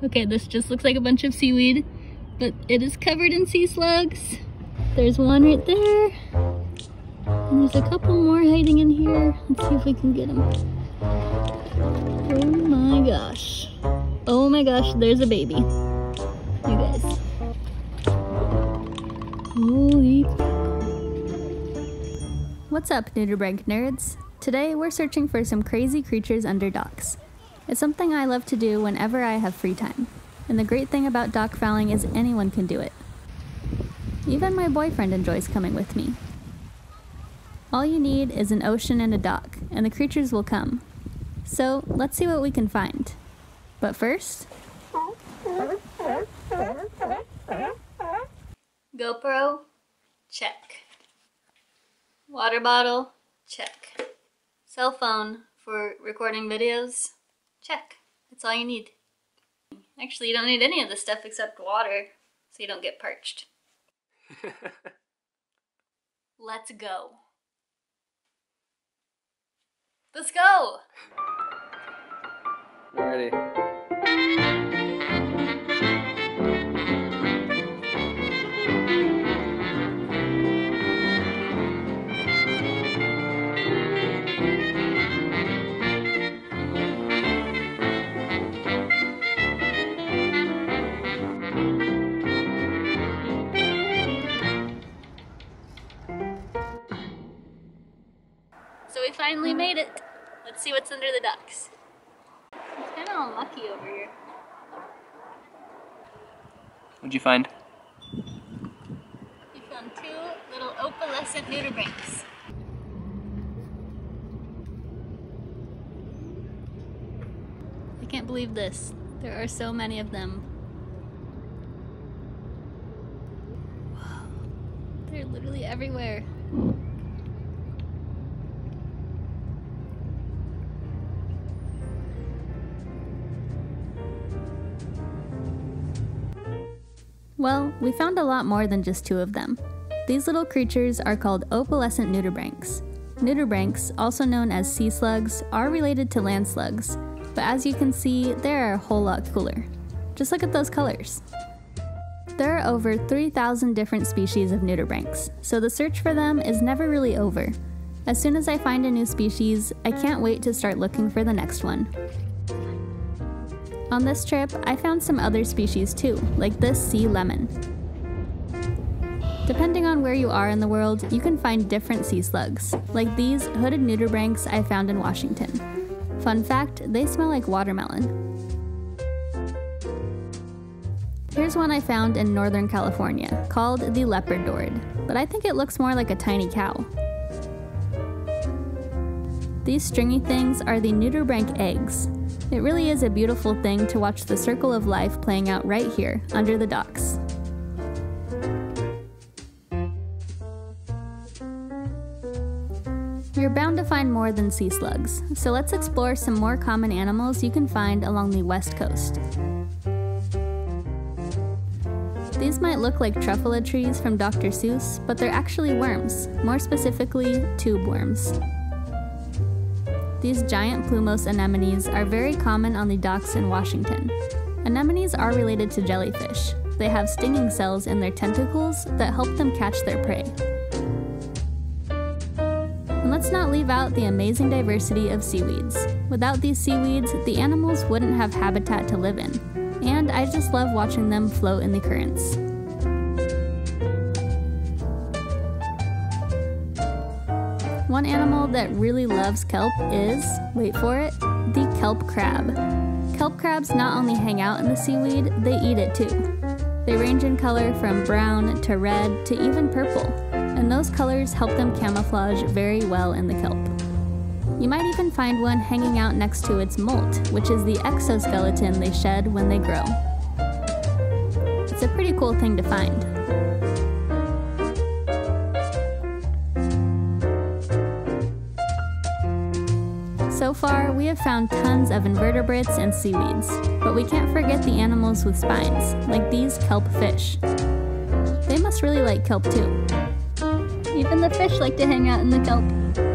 Okay, this just looks like a bunch of seaweed, but it is covered in sea slugs. There's one right there. And there's a couple more hiding in here. Let's see if we can get them. Oh my gosh. Oh my gosh, there's a baby. You guys. Holy What's up, nudibranch nerds? Today we're searching for some crazy creatures under docks. It's something I love to do whenever I have free time. And the great thing about dock fouling is anyone can do it. Even my boyfriend enjoys coming with me. All you need is an ocean and a dock, and the creatures will come. So let's see what we can find. But first, GoPro, check. Water bottle, check. Cell phone for recording videos, check. That's all you need. Actually, you don't need any of this stuff except water, so you don't get parched. Let's go. Let's go! Ready. Finally made it. Let's see what's under the docks. It's kind of all mucky over here. What'd you find? We found two little opalescent nudibranchs. I can't believe this. There are so many of them. Wow. They're literally everywhere. Well, we found a lot more than just two of them. These little creatures are called opalescent nudibranchs. Nudibranchs, also known as sea slugs, are related to land slugs, but as you can see, they are a whole lot cooler. Just look at those colors. There are over 3,000 different species of nudibranchs, so the search for them is never really over. As soon as I find a new species, I can't wait to start looking for the next one. On this trip, I found some other species too, like this sea lemon. Depending on where you are in the world, you can find different sea slugs, like these hooded nudibranchs I found in Washington. Fun fact, they smell like watermelon. Here's one I found in Northern California, called the leopard dorid, but I think it looks more like a tiny cow. These stringy things are the nudibranch eggs. It really is a beautiful thing to watch the circle of life playing out right here, under the docks. You're bound to find more than sea slugs, so let's explore some more common animals you can find along the west coast. These might look like truffula trees from Dr. Seuss, but they're actually worms, more specifically, tube worms. These giant plumose anemones are very common on the docks in Washington. Anemones are related to jellyfish. They have stinging cells in their tentacles that help them catch their prey. And let's not leave out the amazing diversity of seaweeds. Without these seaweeds, the animals wouldn't have habitat to live in. And I just love watching them float in the currents. One animal that really loves kelp is, wait for it, the kelp crab. Kelp crabs not only hang out in the seaweed, they eat it too. They range in color from brown to red to even purple, and those colors help them camouflage very well in the kelp. You might even find one hanging out next to its molt, which is the exoskeleton they shed when they grow. It's a pretty cool thing to find. So far, we have found tons of invertebrates and seaweeds, but we can't forget the animals with spines, like these kelp fish. They must really like kelp too. Even the fish like to hang out in the kelp.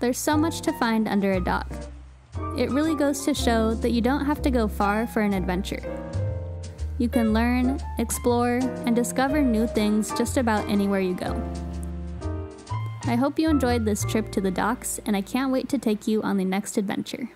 There's so much to find under a dock. It really goes to show that you don't have to go far for an adventure. You can learn, explore, and discover new things just about anywhere you go. I hope you enjoyed this trip to the docks, and I can't wait to take you on the next adventure.